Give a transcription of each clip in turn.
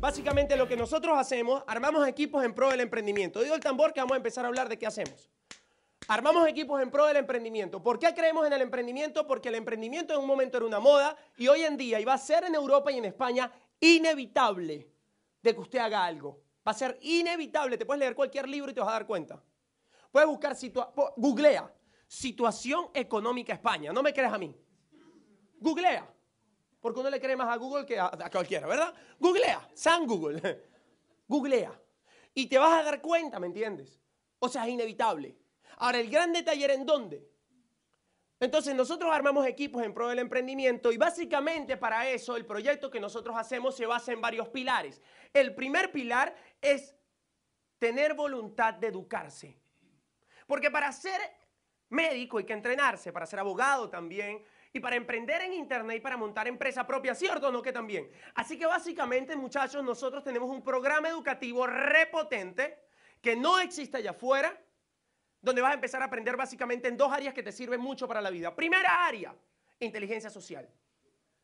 básicamente, lo que nosotros hacemos, armamos equipos en pro del emprendimiento. Digo el tambor que vamos a empezar a hablar de qué hacemos. Armamos equipos en pro del emprendimiento. ¿Por qué creemos en el emprendimiento? Porque el emprendimiento en un momento era una moda y hoy en día, y va a ser en Europa y en España, inevitable de que usted haga algo. Va a ser inevitable. Te puedes leer cualquier libro y te vas a dar cuenta. Puedes buscar, googlea, situación económica España. No me creas a mí. Googlea. Porque uno le cree más a Google que a, cualquiera, ¿verdad? Googlea, San Google. Googlea. Y te vas a dar cuenta, ¿me entiendes? O sea, es inevitable. Ahora, el gran detalle en dónde. Entonces nosotros armamos equipos en pro del emprendimiento y básicamente para eso el proyecto que nosotros hacemos se basa en varios pilares. El primer pilar es tener voluntad de educarse. Porque para ser médico hay que entrenarse, para ser abogado también, y para emprender en Internet y para montar empresa propia, ¿cierto o no que también? Así que básicamente, muchachos, nosotros tenemos un programa educativo repotente que no existe allá afuera, donde vas a empezar a aprender básicamente en dos áreas que te sirven mucho para la vida. Primera área, inteligencia social,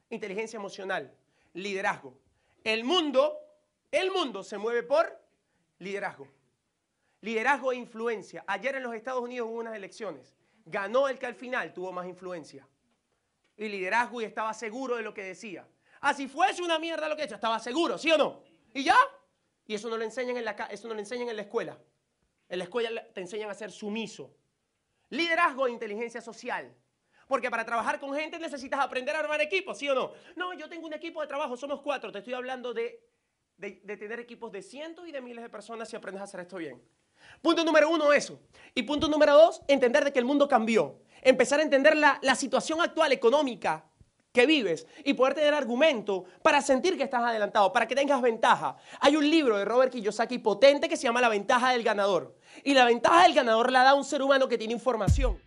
inteligencia emocional, liderazgo. El mundo, el mundo se mueve por liderazgo. Liderazgo e influencia. Ayer en los Estados Unidos hubo unas elecciones. Ganó el que al final tuvo más influencia. Y liderazgo y estaba seguro de lo que decía. Ah, si fuese una mierda lo que he hecho, estaba seguro, ¿sí o no? ¿Y ya? Y eso no lo enseñan en la, eso no lo enseñan en la escuela. En la escuela te enseñan a ser sumiso. Liderazgo e inteligencia social. Porque para trabajar con gente necesitas aprender a armar equipos, ¿sí o no? No, yo tengo un equipo de trabajo, somos cuatro. Te estoy hablando de, de, tener equipos de cientos y de miles de personas si aprendes a hacer esto bien. Punto número uno, eso. Y punto número dos, entender de que el mundo cambió. Empezar a entender la, la situación actual económica que vives y poder tener argumento para sentir que estás adelantado, para que tengas ventaja. Hay un libro de Robert Kiyosaki potente que se llama La ventaja del ganador. Y la ventaja del ganador la da un ser humano que tiene información.